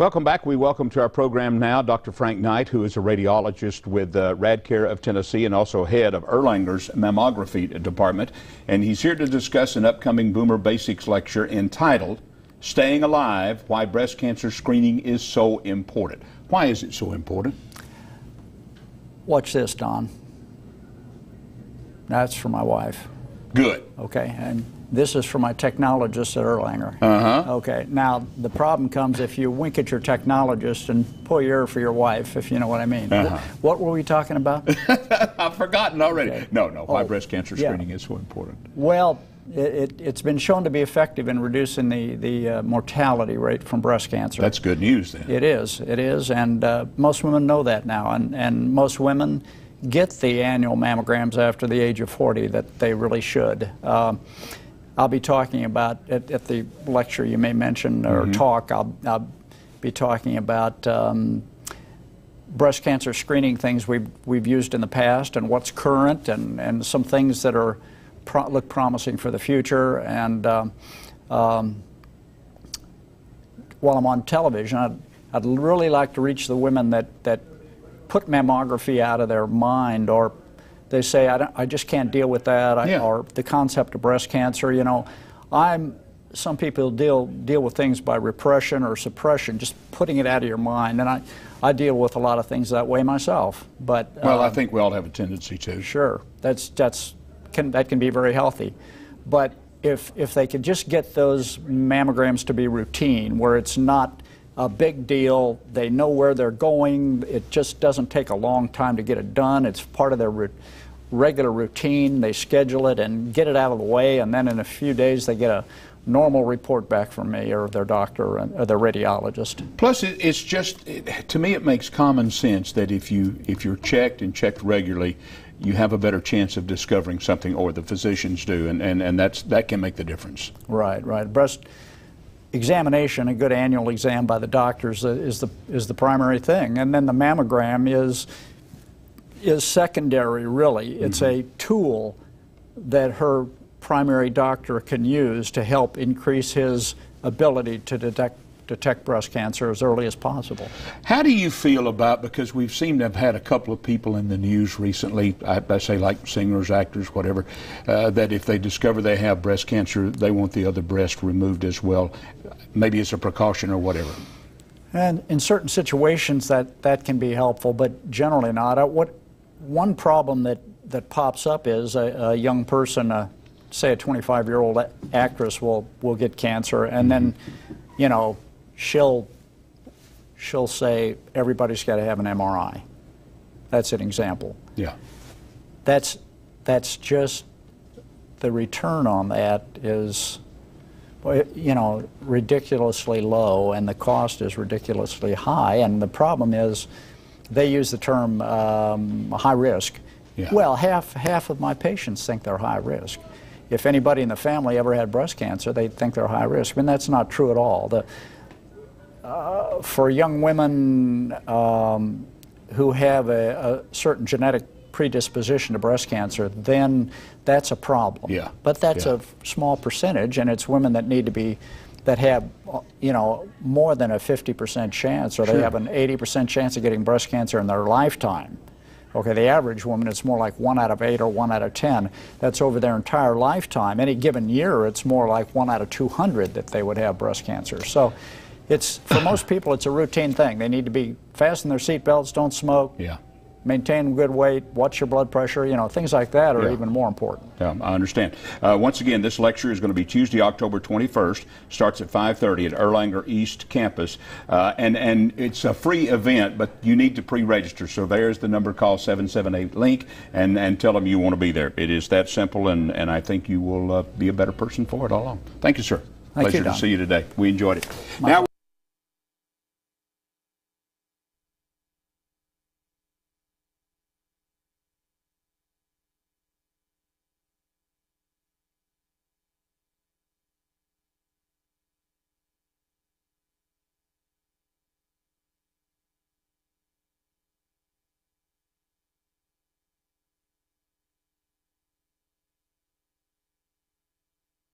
Welcome back. We welcome to our program now Dr. Frank Knight, who is a radiologist with uh, RadCare of Tennessee and also head of Erlanger's mammography department. And he's here to discuss an upcoming Boomer Basics lecture entitled Staying Alive Why Breast Cancer Screening is So Important. Why is it so important? Watch this, Don. That's for my wife. Good. Okay, and this is for my technologist at Erlanger. Uh-huh. Okay, now the problem comes if you wink at your technologist and pull your ear for your wife, if you know what I mean. Uh-huh. What were we talking about? I've forgotten already. Okay. No, no, why Oh, breast cancer yeah. screening is so important. well, it, it, has been shown to be effective in reducing the, the uh, mortality rate from breast cancer. That's good news then. It is, it is, and uh, most women know that now, and, and most women get the annual mammograms after the age of 40 that they really should. Um, I'll be talking about, at, at the lecture you may mention or talk, I'll, I'll be talking about um, breast cancer screening things we've, we've used in the past and what's current and, and some things that are pro- look promising for the future. And um, um, while I'm on television, I'd, I'd really like to reach the women that, that put mammography out of their mind or they say, I, don't, I just can't deal with that, I, Yeah. or the concept of breast cancer. You know, I'm, some people deal, deal with things by repression or suppression, just putting it out of your mind. And I, I deal with a lot of things that way myself. But Well, uh, I think we all have a tendency to. Sure, that's that's can that can be very healthy, but if if they could just get those mammograms to be routine, where it's not a big deal, they know where they're going. It just doesn't take a long time to get it done. It's part of their ru- regular routine. They schedule it and get it out of the way, and then in a few days they get a normal report back from me or their doctor or their radiologist. Plus, it, it's just it, to me, it makes common sense that if you if you're checked and checked regularly, you have a better chance of discovering something, or the physicians do, and, and, and that's that can make the difference. Right, right. Breast examination, a good annual exam by the doctors, uh, is the is the primary thing, and then the mammogram is is secondary. Really, it's a tool that her primary doctor can use to help increase his ability to detect detect breast cancer as early as possible. How do you feel about because we've seemed to have had a couple of people in the news recently, I, I say like singers, actors, whatever, uh, that if they discover they have breast cancer, they want the other breast removed as well. Maybe it's a precaution or whatever. And in certain situations, that, that can be helpful, but generally not. Uh, What one problem that, that pops up is a, a young person, uh, say a 25-year-old actress, will will get cancer, and then, you know, she'll she'll say everybody's got to have an MRI. That's an example. Yeah. That's that's just the return on that is, you know, ridiculously low, and the cost is ridiculously high. And the problem is, they use the term um, high risk. Yeah. Well, half half of my patients think they're high risk. If anybody in the family ever had breast cancer, they think they're high risk. I mean, that's not true at all. The, uh, for young women um, who have a, a certain genetic predisposition to breast cancer, then that's a problem. Yeah. But that's Yeah. a small percentage, and it's women that need to be, that have, you know, more than a 50% chance, or Sure. they have an 80% chance of getting breast cancer in their lifetime. Okay, the average woman, it's more like one out of eight or one out of 10. That's over their entire lifetime. Any given year, it's more like one out of 200 that they would have breast cancer. So it's, for most people, it's a routine thing. They need to be fasten their seatbelts, don't smoke, Yeah. maintain good weight, watch your blood pressure, you know, things like that are Yeah. even more important. Yeah, I understand. Uh, once again, this lecture is going to be Tuesday, October 21st. Starts at 5:30 at Erlanger East Campus, uh, and and it's a free event, but you need to pre-register. So there's the number. Call 778 link and and tell them you want to be there. It is that simple, and and I think you will uh, be a better person for it all along. Thank you, sir. Thank you, Pleasure to see you today. We enjoyed it. Now.